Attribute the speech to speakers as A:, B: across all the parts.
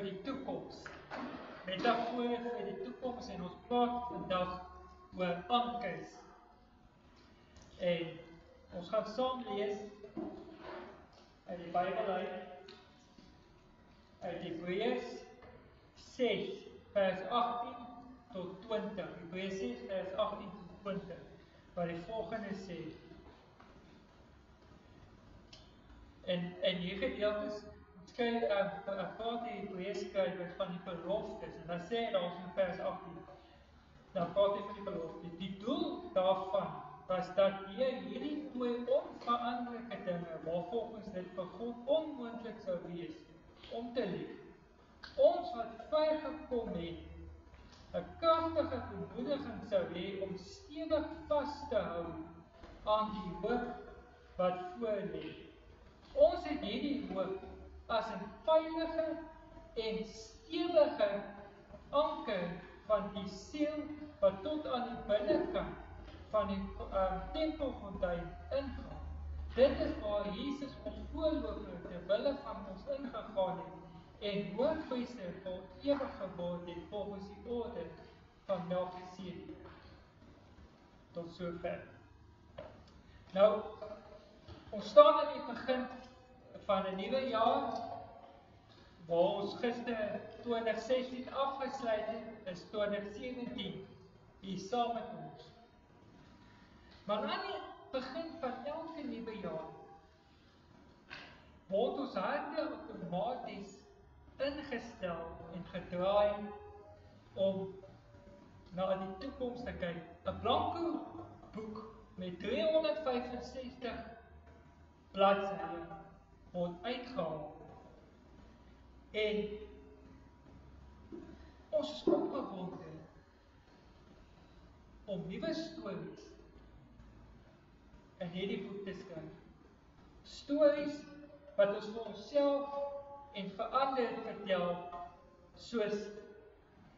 A: vir die toekoms. Metafoor vir die toekoms en ons praat vandag oor ankers. En ons gaan saam lees uit die Bybel uit uit Hebreërs 6 vers 18 tot 20. Hebreërs 6 vers 18 tot 20 wat die volgende sê. En en hier gedeeltes skryf uh, uh, praat die Hebreërs skrywer van die beloftes en dan sê hy daar in vers 18 dan praat hy van die belofte. Die doel daarvan was dat jy hierdie twee onveranderlike dinge waarvolgens dit vir God onmoontlik sou wees om te lief. Ons wat vrygekom het 'n kragtige bemoediging sou hê om stewig vas te hou aan die hoop wat voor lê. Ons het hierdie hoop as 'n veilige en stewige anker van die siel wat tot aan die binnekant van die um, tempelfontein ingaan. Dit is waar Jesus ons voorloper ter wille van ons ingegaan het en hoogpriester vir ewig geword het volgens die orde van Melchisedek. Tot sover. Nou ons staan aan die begin van 'n nuwe jaar waar ons gister 2016 afgesluit het, is 2017 hier saam met ons. Maar aan die begin van elke nuwe jaar word ons harte outomaties ingestel en gedraai om na die toekoms te kyk. 'n Blanko boek met 365 bladsye word uitgehaal. En ons is opgewonde om nuwe stories in hierdie boek te skryf. Stories wat ons vir onsself en vir ander vertel soos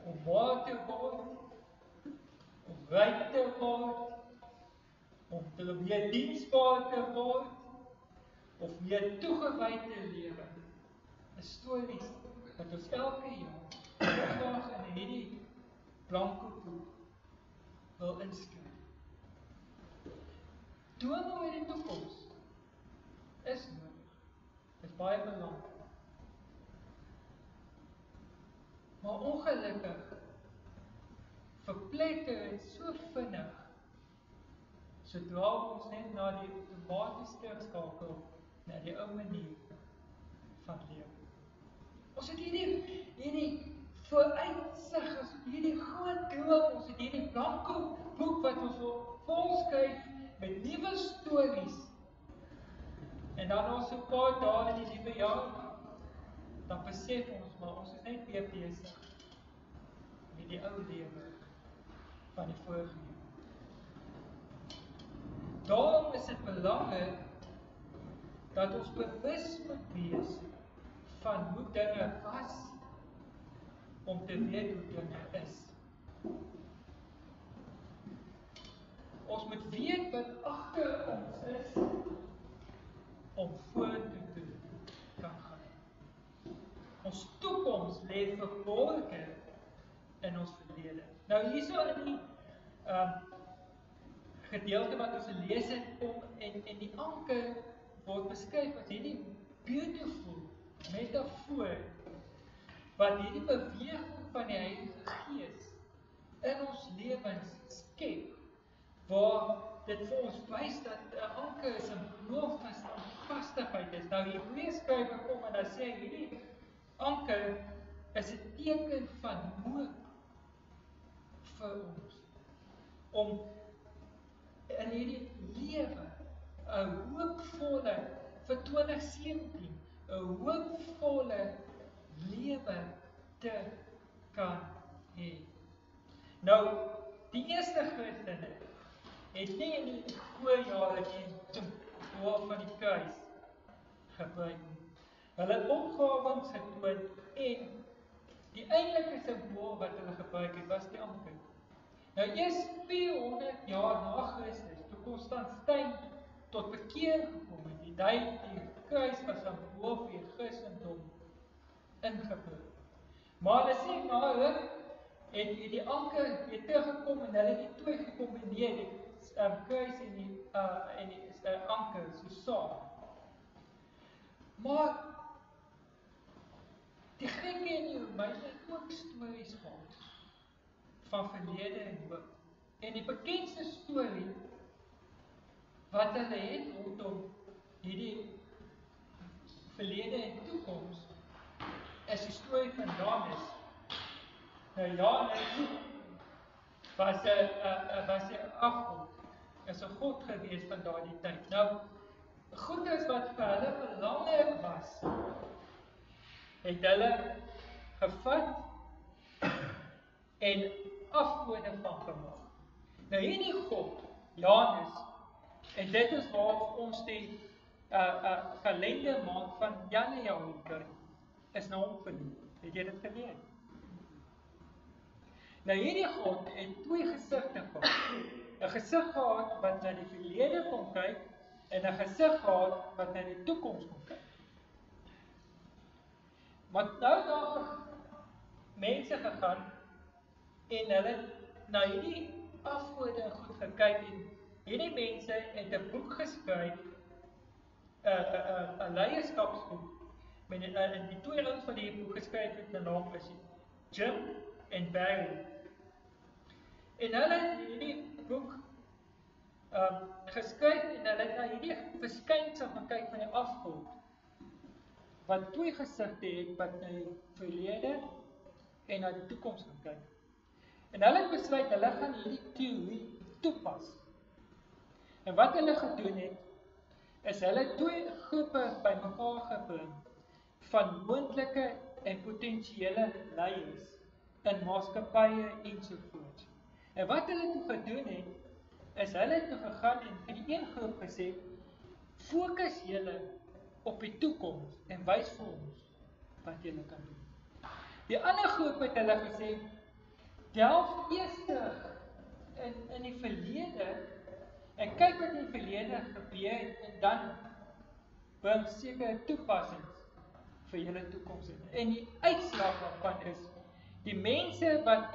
A: om waar te word, om ryk te word, om te meer diensbaar te word of meer toegewy te lewe. 'n Stories wat ons elke jaar graag in hierdie blanko boek wil inskryf. Drome oor die toekoms is nodig. Dit baie belangrik. Maar ongelukkig verpletter dit so vinnig sodra ons net na die outomatiese skakel na die ou manier van lewe. Ons het hierdie hierdie vooruitsig, hierdie groot droom, ons het hierdie blanko boek wat ons wil volskryf met nuwe stories. En dan ons so 'n paar dae in die nuwe jaar, dan besef ons maar ons is net weer besig met die ou lewe van die vorige. Daarom is dit belangrik dat ons bewus moet wees van hoe dinge was om te weet hoe dinge is. Ons moet weet wat agter ons is om vorentoe te kan gaan. Ons toekoms lê verborge in ons verlede. Nou hierso in die ehm um, gedeelte wat ons gelees het om en en die anker word beskryf as hierdie beautiful metafoor wat hierdie beweging van die Heilige Gees in ons lewens skep waar dit vir ons wys dat 'n anker is 'n belofte van vastigheid is. Nou Hebreërs skrywer kom en dan sê hierdie anker is 'n teken van hoop vir ons om in hierdie lewe 'n hoopvolle vir 2017 'n hoopvolle lewe te kan hê. Nou die eerste Christene het nie in die voorjare die woord van die kruis gebruik nie. Hulle het opgawings getoon en die eintlike simbool wat hulle gebruik het was die anker. Nou eers 400 jaar na Christus, toe Konstantin tot bekeer gekom het, het hy die kruis as 'n simbool vir Christendom ingebring. Maar hulle sê maar hulle het die anker het teruggekom en hulle het die twee gekombineer, die um, kruis en die uh en die uh, anker so saam. Maar die Grieke en die Romeine het ook stories gehad van verlede en hoop. En die bekendste storie wat hulle het rondom hierdie verlede en toekoms is die storie van Janus. Nou Janus was 'n was 'n afgod. Is 'n god gewees van daardie tyd. Nou goedes wat vir hulle belangrik was, het hulle gevat en afgode van gemaak. Nou hierdie God, Janus, en dit is waar ons die uh uh kalender maand van Januarie is nou hom vernoem. Het jy dit geweet? Nou hierdie God het twee gesigte gehad. 'n Gesig gehad wat na die verlede kon kyk en 'n gesig gehad wat na die toekoms kon kyk. Maar nou daar mense gegaan en hulle na hierdie afgode goed gekyk en hierdie mense het 'n boek geskryf 'n 'n 'n leierskapsboek met in uh, die twee ouens van die boek geskryf het 'n naam is Jim en Barry. En hulle het hierdie boek um, geskryf en hulle het na hierdie verskynsel gekyk van die afgod wat twee gesigte het wat na die verlede en na die toekoms kyk. En hulle het besluit hulle gaan hierdie teorie toepas. En wat hulle gedoen het is hulle twee groepe bymekaar gebring van moontlike en potensiële leiers in maatskappye ensovoorts. En wat hulle toe gedoen het is hulle toe gegaan en vir die een groep gesê fokus julle op die toekoms en wys vir ons wat julle kan doen. Die ander groep het hulle gesê delf eers in in die verlede en kyk wat in die verlede gebeur het en dan bring sekere toepassings vir julle toekoms in. En die uitslag daarvan is die mense wat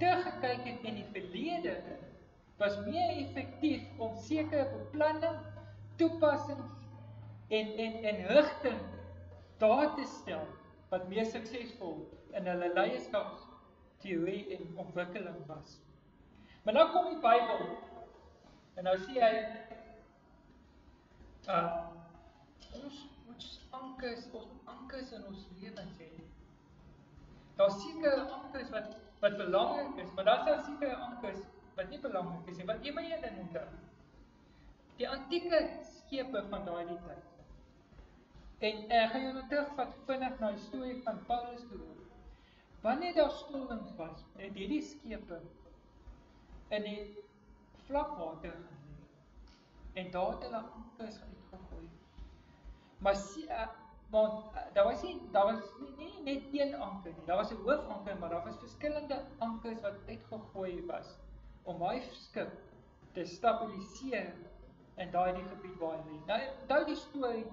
A: teruggekyk het in die verlede was meer effektief om sekere beplanning, toepassings en en en rigting daar te stel wat meer suksesvol in hulle leierskap teorie en ontwikkeling was. Maar nou kom die Bybel. En nou sê hy uh ons moet ankers, ons ankers in ons lewens hê. Daar's sekere ankers wat wat belangrik is, maar daar's ook sekere ankers wat nie belangrik is nie. Wat jy my een ding onthou. Die antieke skepe van daai tyd. En ek uh, gaan jou nou terugvat vinnig na die storie van Paulus toe. Wanneer daar storms was, het hierdie skepe in die vlakwater gelê. En daar het hulle ankers uitgegooi. Maar uh, want uh, daar was nie daar was nie, nie net een anker nie. Daar was 'n hoofanker, maar daar was verskillende ankers wat uitgegooi was om daai skip te stabiliseer in daai gebied waar hy lê. Nou, onthou die storie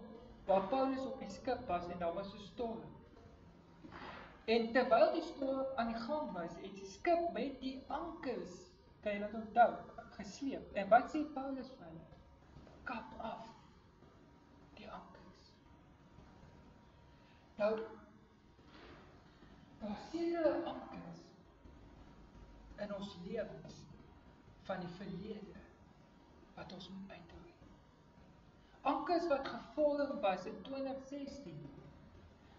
A: waar Paulus op die skip was en daar was 'n storm. En terwyl die storm aan die gang was, het die skip met die ankers, kan jy dit onthou, gesleep. En wat sê Paulus vir hulle? Kap af die ankers. Nou daar sekere ankers in ons lewens van die verlede wat ons moet uitroei. Ankers wat gevorm was in 2016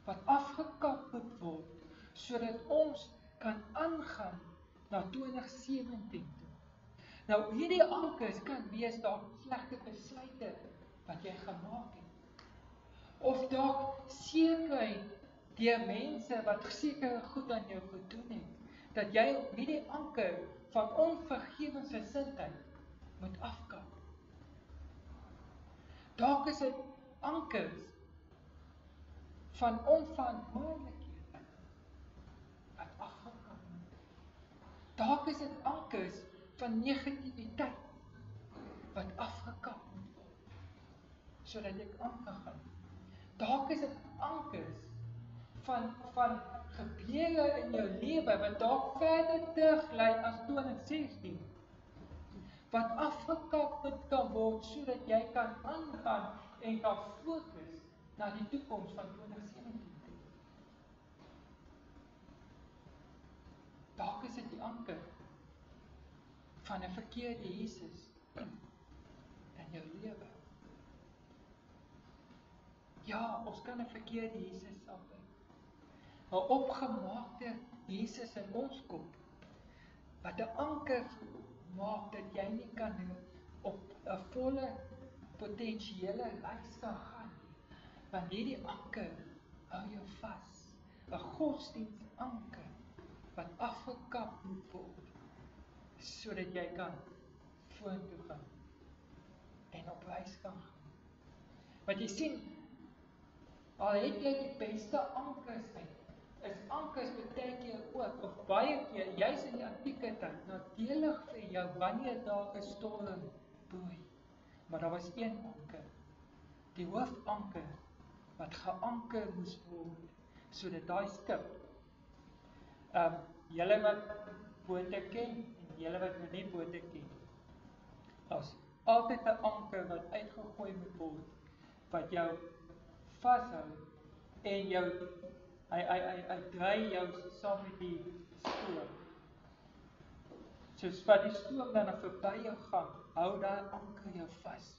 A: wat afgekap moet word sodat ons kan aangaan na 2017 toe. Nou hierdie ankers kan wees dalk slegte besluite wat jy gemaak het. Of dalk sekerheid deur mense wat sekere goed aan jou gedoen het dat jy hierdie anker van onvergewensgesindheid moet afkap. Dalk is dit ankers van onverantwoordelikhede wat afgekom het. Dalk is dit ankers van negativiteit wat afgekap moet sodat ek aangaan. Dalk is dit ankers van van gebeure in jou lewe wat dalk verder teruglei as 2016 wat afgekap het kan word sodat jy kan aangaan en kan fokus na die toekoms van 2017. Dalk is dit die anker van 'n verkeerde Jesus in jou lewe. Ja, ons kan 'n verkeerde Jesus sal 'n opgemaakte Jesus in ons kop wat 'n anker maak dat jy nie kan op 'n volle potensiële reis kan gaan nie. Want hierdie anker hou jou vas. 'n Godsdiens anker wat afgekap moet word sodat jy kan vorentoe gaan en op reis kan gaan. Wat jy sien al het jy die beste ankers uit is ankers baie keer ook of baie keer jy's in die antieke tyd nadelig vir jou wanneer daar 'n storm boei. Maar daar was een anker. Die hoofanker wat geanker moes word sodat daai skip ehm um, julle wat bote ken en julle wat nou nie bote ken. As altyd 'n anker wat uitgegooi moet word wat jou vashou en jou hy hy hy hy dry jou saam met die stoom. Soos wat die stoom dan verby jou gaan, hou daai anker jou vas.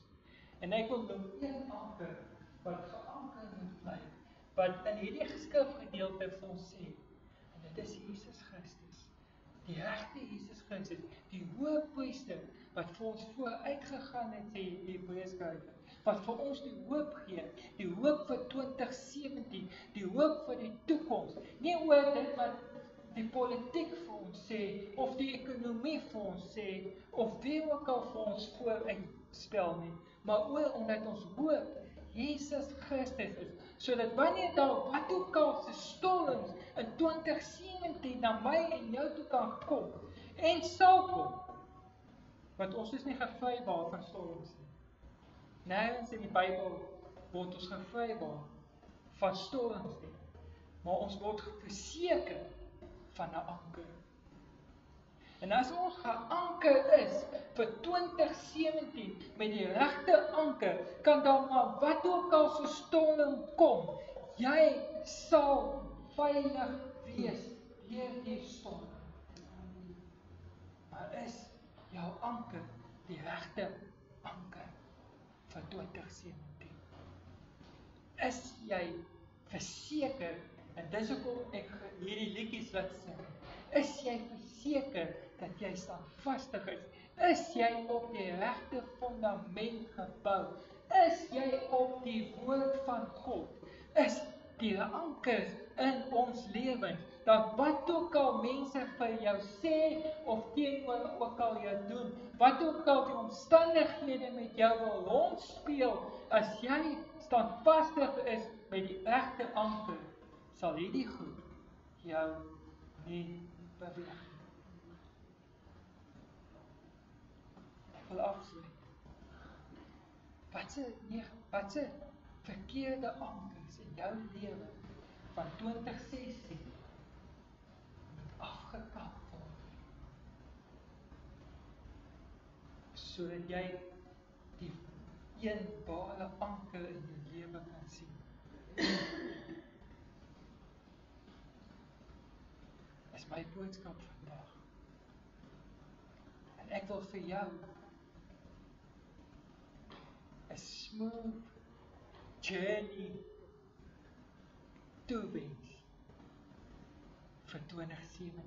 A: En ek wil noem een anker wat geanker moet bly. Wat in hierdie geskrifgedeelte vir ons sê, en dit is Jesus Christus. Die regte Jesus Christus, die hoëpriester wat vir ons vooruitgegaan het sê Hebreëskrywer wat vir ons die hoop gee, die hoop vir 2017, die hoop vir die toekoms. Nie oor dit wat die politiek vir ons sê of die ekonomie vir ons sê of wie ook al vir ons vooruitspel nie, maar oor omdat ons hoop Jesus Christus is, sodat wanneer daar wat ook al se storms in 2017 na my en jou toe kan kom en sal kom, want ons is nie gevry waarvan storms nie. Nêrens in die Bybel word ons gevrybaar van storms nie. Maar ons word verseker van 'n anker. En as ons geanker is vir 2017 met die regte anker, kan daar maar wat ook al so storm kom, jy sal veilig wees deur die storm. Maar is jou anker die regte anker? van 2017. Is jy verseker en dis hoekom ek hierdie liedjies wat sing. Is jy verseker dat jy staan vastig is? Is jy op die regte fondament gebou? Is jy op die woord van God? Is die anker in ons lewens dat wat ook al mense vir jou sê of teenoor ook al jy doen, wat ook al die omstandighede met jou wil rondspeel, as jy standvastig is met die regte anker, sal hierdie goed jou nie beweeg wil afsluit. Wat se nee, wat se verkeerde ankers in jou lewe van 2016 afgekap word. Sodat jy die een ware anker in jou lewe kan sien. Dis my boodskap vandag. En ek wil vir jou 'n smooth journey toewens vir 2017.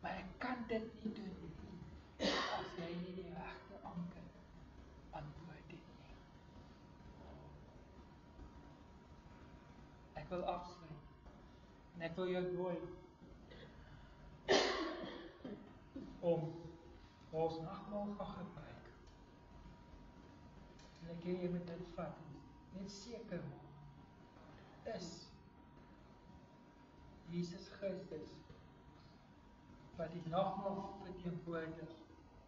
A: Maar ek kan dit nie doen nie as jy nie die regte anker antwoord het nie. Ek wil afsluit. En ek wil jou nooi om ons nagmaal gaan gebruik. En ek gee jy met dit vat. Net seker is Jesus Christus wat die nagmaal verteenwoordig,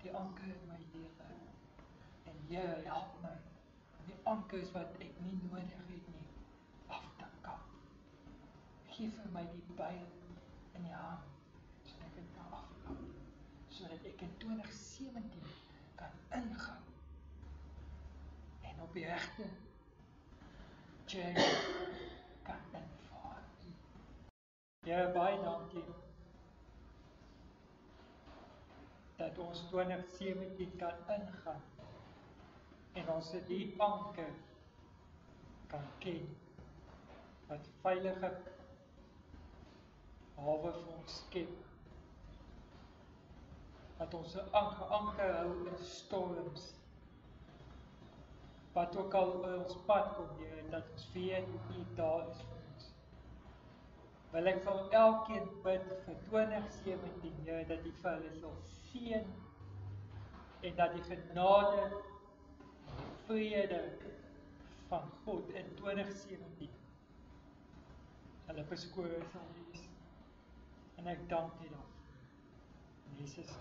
A: die anker in my lewe. En Here, help my die ankers wat ek nie nodig het nie af te kap. gee vir my die byl in die hand sodat ek dit kan afloop sodat ek in 2017 kan ingaan op die regte journey kan invaar. Ja, baie dankie. Dat ons 2017 kan ingaan. En ons die anker kan ken. Wat veilige hawe vir ons skep. Wat ons anker hou in storms wat ook al by ons pad kom Here dat ons weet U daar is vir ons wil ek vir elkeen bid vir 2017 Here dat U vir hulle sal seën en dat die genade vrede van God in 2017 hulle beskore sal wees. En ek dank U daarvoor. Jesus.